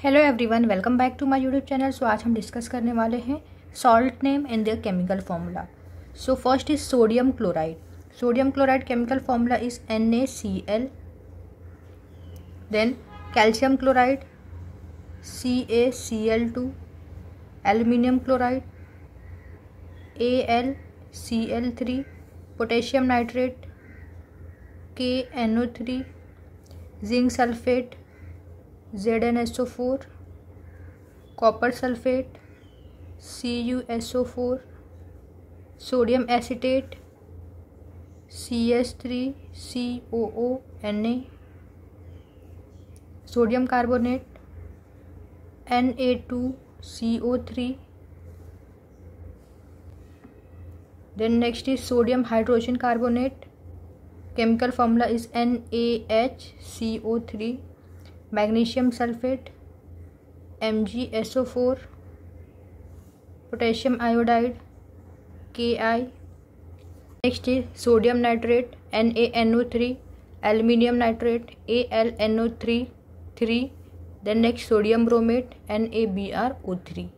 hello everyone welcome back to my YouTube channel so आज हम discuss करने वाले हैं salt name and their chemical formula so first is sodium chloride sodium chloride chemical formula is N A C L then calcium chloride C A C L two aluminium chloride A L C L three potassium nitrate K N O three zinc sulphate Z N S O four copper sulphate C U S O four sodium acetate C S three C O O N A sodium carbonate N A two C O three then next is sodium hydrogen carbonate chemical formula is N A H C O three magnesium sulphate M G S O four potassium iodide K I next is sodium nitrate N A N O three aluminium nitrate A L N O three three then next sodium bromate N A B R O three